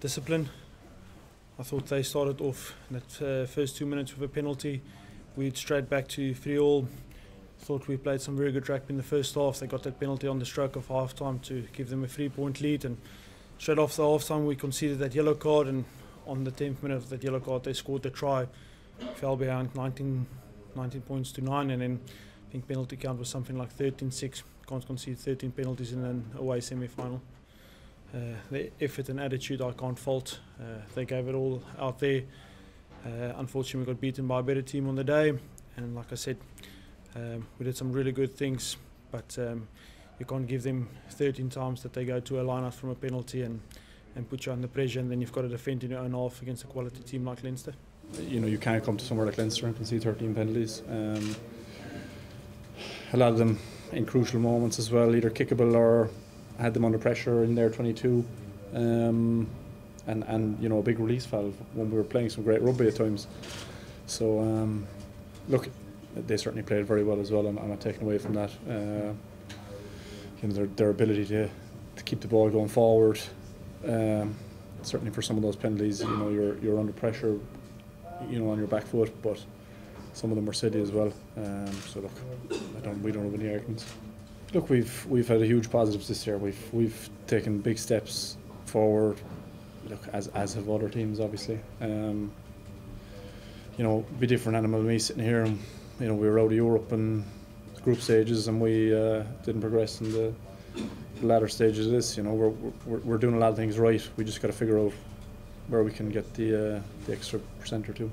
discipline. I thought they started off in that uh, first two minutes with a penalty. We'd straight back to three all. Thought we played some very good rugby in the first half. They got that penalty on the stroke of half time to give them a three point lead. And straight off the half time, we conceded that yellow card. And on the 10th minute of that yellow card, they scored the try. Fell behind 19, 19 points to 9. And then I think penalty count was something like 13 6. Can't concede 13 penalties in an away semi final. The effort and attitude I can't fault. Uh, they gave it all out there. Uh, unfortunately, we got beaten by a better team on the day, and like I said, um, we did some really good things, but um, you can't give them 13 times that they go to a line out from a penalty and, and put you under pressure, and then you've got to defend in your own half against a quality team like Leinster. You know, you can't come to somewhere like Leinster and concede 13 penalties. Um, a lot of them in crucial moments as well, either kickable or had them under pressure in their 22. Um, and, and you know a big release valve when we were playing some great rugby at times. So um, look, they certainly played very well as well. I'm, I'm not taking away from that. Uh, you know their, their ability to, to keep the ball going forward. Um, certainly for some of those penalties, you know you're you're under pressure, you know on your back foot, but some of them were silly as well. Um, so look, I don't we don't have any arguments. Look, we've we've had a huge positives this year. We've we've taken big steps forward. Look, as as have other teams, obviously. Um, you know, be different animal than me sitting here. And, you know, we were out of Europe and group stages, and we uh, didn't progress in the, the latter stages of this. You know, we're, we're we're doing a lot of things right. We just got to figure out where we can get the uh, the extra percent or two.